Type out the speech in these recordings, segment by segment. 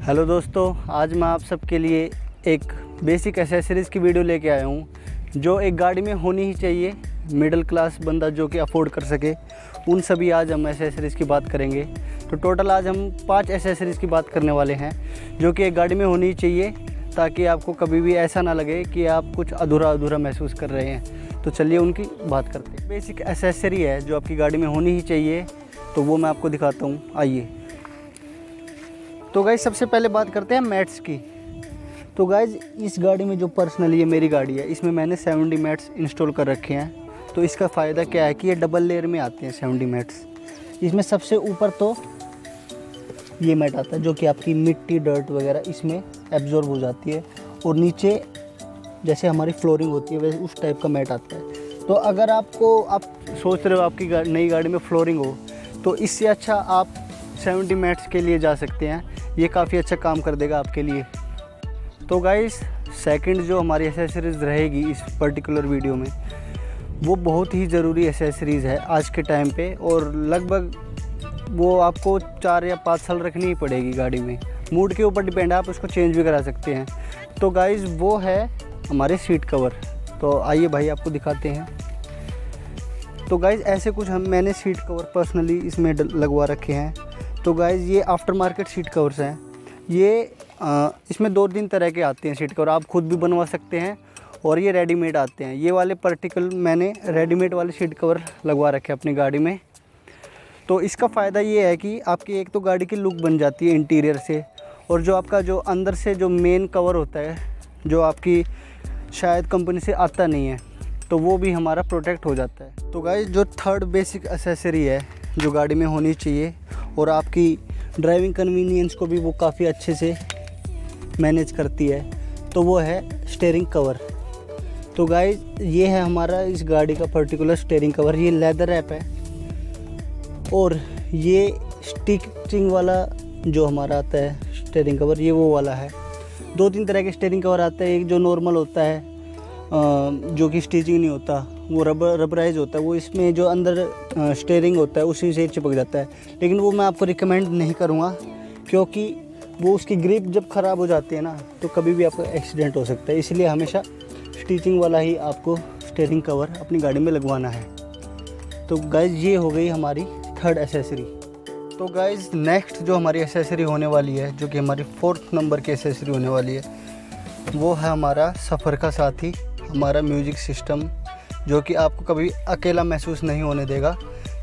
Hello दोस्तों, आज मैं आप सबके लिए एक बेसिक एसेसरीज़ की वीडियो लेके आया हूँ, जो एक गाड़ी में होनी ही चाहिए मिडिल क्लास बंदा जो कि अफोर्ड कर सके। उन सभी आज हम एसेसरीज़ की बात करेंगे। तो टोटल आज हम पाँच एसेसरीज़ की बात करने वाले हैं, जो कि एक गाड़ी में होनी चाहिए, ताकि आपको कभी भी ऐसा ना लगे कि आप कुछ अधूरा अधूरा महसूस कर रहे हैं। तो चलिए उनकी बात करते हैं। बेसिक एसेसरी है, जो आपकी गाड़ी में होनी ही चाहिए तो वो मैं आपको दिखाता हूँ। आइए। तो गाइज़ सबसे पहले बात करते हैं मैट्स की। तो गाइज़ इस गाड़ी में जो पर्सनली ये मेरी गाड़ी है, इसमें मैंने सेवेंटी मैट्स इंस्टॉल कर रखे हैं। तो इसका फ़ायदा क्या है कि ये डबल लेयर में आते हैं सेवेंटी मैट्स इसमें सबसे ऊपर तो ये मैट आता है, जो कि आपकी मिट्टी डर्ट वगैरह इसमें एब्जॉर्ब हो जाती है। और नीचे जैसे हमारी फ्लोरिंग होती है, वैसे उस टाइप का मैट आता है। तो अगर आपको, आप सोच रहे हो आपकी नई गाड़ी में फ्लोरिंग हो तो इससे अच्छा आप सेवेंटी मैट्स के लिए जा सकते हैं। ये काफ़ी अच्छा काम कर देगा आपके लिए। तो गाइस सेकंड जो हमारी एसेसरीज़ रहेगी इस पर्टिकुलर वीडियो में, वो बहुत ही ज़रूरी एसेसरीज़ है आज के टाइम पे और लगभग वो आपको चार या पाँच साल रखनी ही पड़ेगी गाड़ी में। मूड के ऊपर डिपेंड है, आप उसको चेंज भी करा सकते हैं। तो गाइज़ वो है हमारे सीट कवर तो आइए भाई आपको दिखाते हैं। तो गाइज़ ऐसे कुछ हम, मैंने सीट कवर पर्सनली इसमें लगवा रखे हैं। तो गाइज़ ये आफ्टर मार्केट सीट कवर्स हैं। ये इसमें दो तीन तरह के आते हैं सीट कवर आप खुद भी बनवा सकते हैं और ये रेडीमेड आते हैं। ये वाले पर्टिकुलर मैंने रेडीमेड वाले सीट कवर लगवा रखे अपनी गाड़ी में। तो इसका फ़ायदा ये है कि आपकी एक तो गाड़ी की लुक बन जाती है इंटीरियर से और जो आपका जो अंदर से जो मेन कवर होता है, जो आपकी शायद कंपनी से आता नहीं है तो वो भी हमारा प्रोटेक्ट हो जाता है। तो गाइज़ जो थर्ड बेसिक एसेसरी है, जो गाड़ी में होनी चाहिए और आपकी ड्राइविंग कन्वीनियंस को भी वो काफ़ी अच्छे से मैनेज करती है। तो वो है स्टेयरिंग कवर तो गाइज़ ये है हमारा इस गाड़ी का पर्टिकुलर स्टेयरिंग कवर ये लेदर रैप है। और ये स्टिचिंग वाला जो हमारा आता है स्टेयरिंग कवर ये वो वाला है। दो तीन तरह के स्टेयरिंग कवर आते हैं। एक जो नॉर्मल होता है जो कि स्टिचिंग नहीं होता। वो रबर रबराइज होता है, वो इसमें जो अंदर स्टेयरिंग होता है, उसी से चिपक जाता है। लेकिन वो मैं आपको रिकमेंड नहीं करूँगा, क्योंकि वो उसकी ग्रिप जब ख़राब हो जाती है ना तो कभी भी आपका एक्सीडेंट हो सकता है। इसलिए हमेशा स्टिचिंग वाला ही आपको स्टेयरिंग कवर अपनी गाड़ी में लगवाना है। तो गाइज़ ये हो गई हमारी थर्ड एसेसरी तो गाइज़ नेक्स्ट जो हमारी एसेसरी होने वाली है, जो कि हमारी फोर्थ नंबर की एसेसरी होने वाली है, वो है हमारा सफ़र का साथी, हमारा म्यूज़िक सिस्टम जो कि आपको कभी अकेला महसूस नहीं होने देगा।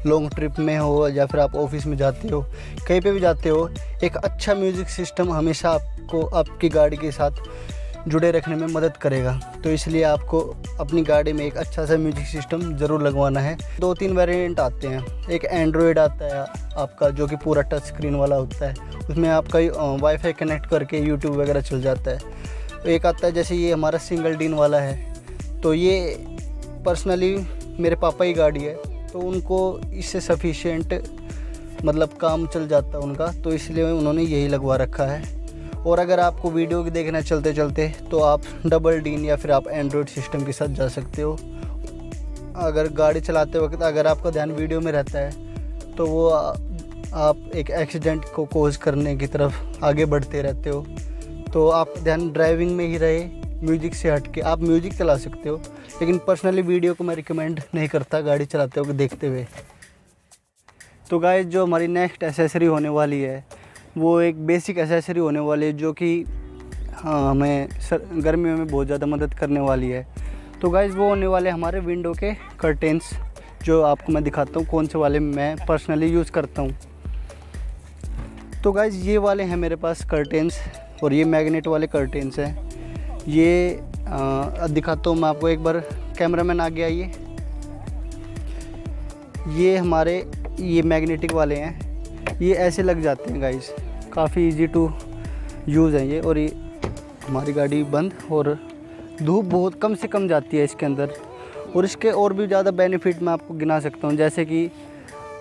लॉन्ग ट्रिप में हो या फिर आप ऑफ़िस में जाते हो, कहीं पे भी जाते हो, एक अच्छा म्यूज़िक सिस्टम हमेशा आपको आपकी गाड़ी के साथ जुड़े रखने में मदद करेगा। तो इसलिए आपको अपनी गाड़ी में एक अच्छा सा म्यूज़िक सिस्टम ज़रूर लगवाना है। दो तीन वेरिएंट आते हैं। एक एंड्रॉयड आता है आपका, जो कि पूरा टच स्क्रीन वाला होता है। उसमें आपका वाईफाई कनेक्ट करके यूट्यूब वगैरह चल जाता है। एक आता है, जैसे ये हमारा सिंगल डीन वाला है। तो ये पर्सनली मेरे पापा की गाड़ी है तो उनको इससे सफिशेंट मतलब काम चल जाता है उनका तो इसलिए उन्होंने यही लगवा रखा है। और अगर आपको वीडियो देखना चलते चलते तो आप डबल डीन या फिर आप एंड्रॉयड सिस्टम के साथ जा सकते हो। अगर गाड़ी चलाते वक्त अगर आपका ध्यान वीडियो में रहता है तो वो आप एक एक्सीडेंट को कोज करने की तरफ़ आगे बढ़ते रहते हो। तो आप ध्यान ड्राइविंग में ही रहे म्यूज़िक से हट के। आप म्यूज़िक चला सकते हो, लेकिन पर्सनली वीडियो को मैं रिकमेंड नहीं करता गाड़ी चलाते हुए देखते हुए। तो गाय जो हमारी नेक्स्ट एसेसरी होने वाली है, वो एक बेसिक एसेसरी होने वाली है, जो कि हाँ हमें गर्मियों में बहुत ज़्यादा मदद करने वाली है। तो गाइज़ वो होने वाले हमारे विंडो के कर्टेंस जो आपको मैं दिखाता हूँ कौन से वाले मैं पर्सनली यूज़ करता हूँ। तो गाइज़ ये वाले हैं मेरे पास कर्टेंस और ये मैग्नेट वाले कर्टेंस हैं। ये आ, दिखाता हूँ मैं आपको एक बार कैमरा मैन आ गया ये ये हमारे ये मैग्नेटिक वाले हैं। ये ऐसे लग जाते हैं गाइस काफ़ी इजी टू यूज़ हैं ये और ये हमारी गाड़ी बंद और धूप बहुत कम से कम जाती है इसके अंदर। और इसके और भी ज़्यादा बेनिफिट मैं आपको गिना सकता हूँ जैसे कि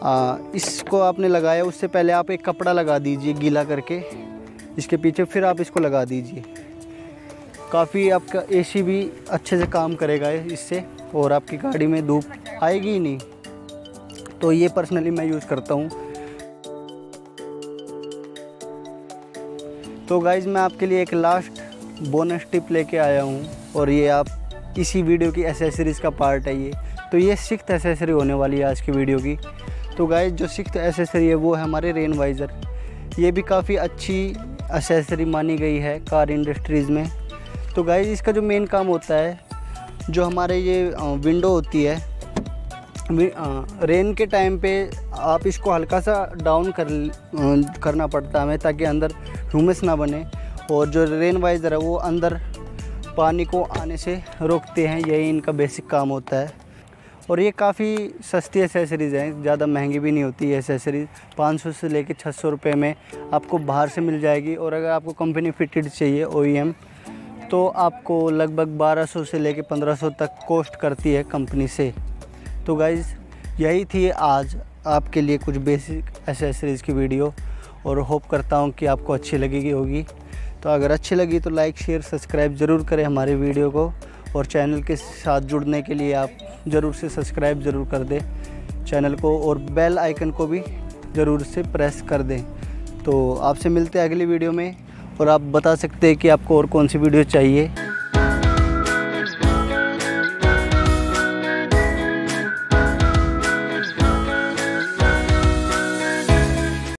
आ, इसको आपने लगाया उससे पहले आप एक कपड़ा लगा दीजिए गीला करके इसके पीछे फिर आप इसको लगा दीजिए। काफ़ी आपका एसी भी अच्छे से काम करेगा इससे, और आपकी गाड़ी में धूप आएगी ही नहीं। तो ये पर्सनली मैं यूज़ करता हूँ। तो गाइज़ मैं आपके लिए एक लास्ट बोनस टिप लेके आया हूँ, और ये आप इसी वीडियो की एसेसरीज़ का पार्ट है ये। तो ये सिक्स एसेसरी होने वाली है आज की वीडियो की। तो गाइज़ जो सिक्स एसेसरी है वो है हमारे रेन वाइज़र ये भी काफ़ी अच्छी एसेसरी मानी गई है कार इंडस्ट्रीज़ में। तो गाइज़ इसका जो मेन काम होता है, जो हमारे ये विंडो होती है रेन के टाइम पे आप इसको हल्का सा डाउन कर करना पड़ता है हमें, ताकि अंदर ह्यूमस ना बने। और जो रेन वाइज़र है, वो अंदर पानी को आने से रोकते हैं, यही इनका बेसिक काम होता है। और ये काफ़ी सस्ती एसेसरीज़ हैं, ज़्यादा महँगी भी नहीं होती है एसेसरीज़ 500 से लेके 600 रुपए में आपको बाहर से मिल जाएगी, और अगर आपको कंपनी फिटेड चाहिए ओ तो आपको लगभग 1200 से लेके 1500 तक कॉस्ट करती है कंपनी से। तो गाइज़ यही थी आज आपके लिए कुछ बेसिक एसेसरीज़ की वीडियो और होप करता हूँ कि आपको अच्छी लगेगी होगी। तो अगर अच्छी लगी तो लाइक शेयर सब्सक्राइब ज़रूर करें हमारे वीडियो को और चैनल के साथ जुड़ने के लिए आप ज़रूर से सब्सक्राइब ज़रूर कर दें चैनल को और बेल आइकन को भी ज़रूर से प्रेस कर दें। तो आपसे मिलते हैं अगली वीडियो में। और आप बता सकते हैं कि आपको और कौन सी वीडियो चाहिए।